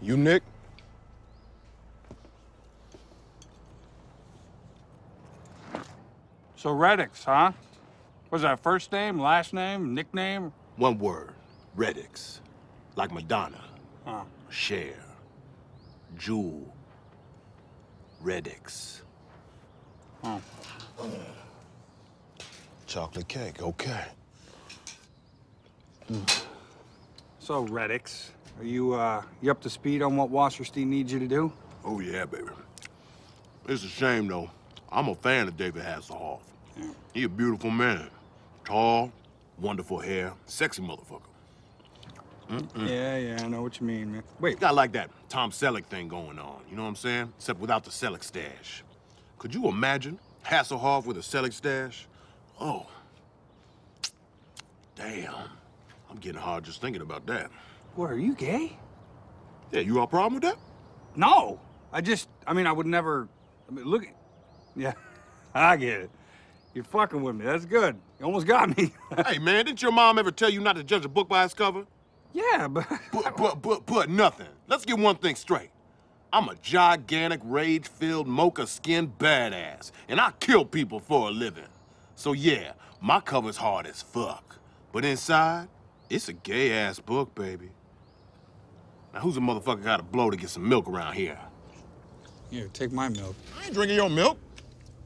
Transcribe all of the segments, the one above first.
You Nick? So Redix, huh? Was that first name, last name, nickname? One word. Redix. Like Madonna. Huh. Cher. Jewel. Redix. Huh. Chocolate cake, okay. So Redix, are you uh you up to speed on what Wasserstein needs you to do? Oh, yeah, baby. It's a shame, though. I'm a fan of David Hasselhoff. He a beautiful man. Tall, wonderful hair, sexy motherfucker. Yeah, yeah, I know what you mean, man. Wait, Got like that Tom Selleck thing going on, you know what I'm saying? Except without the Selleck stash. Could you imagine Hasselhoff with a Selleck stash? Oh. Damn. I'm getting hard just thinking about that. What are you gay? Yeah, you got a problem with that? No. I just I mean I would never I mean look Yeah. I get it. You're fucking with me. That's good. You almost got me. hey, man, didn't your mom ever tell you not to judge a book by its cover? yeah, but But, but, but, but nothing. Let's get one thing straight. I'm a gigantic, rage-filled, mocha-skinned badass, and I kill people for a living. So yeah, my cover's hard as fuck. But inside, it's a gay-ass book, baby. Now, who's a motherfucker got to blow to get some milk around here? Here, take my milk. I ain't drinking your milk.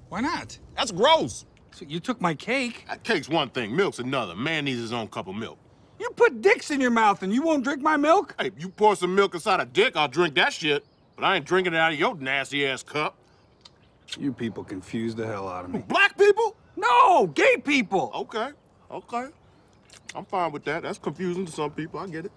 Why not? That's gross. So you took my cake. That cake's one thing, milk's another. Man needs his own cup of milk. You put dicks in your mouth and you won't drink my milk? Hey, you pour some milk inside a dick, I'll drink that shit. But I ain't drinking it out of your nasty-ass cup. You people confuse the hell out of me. Black people? No, gay people. Okay, okay. I'm fine with that. That's confusing to some people. I get it.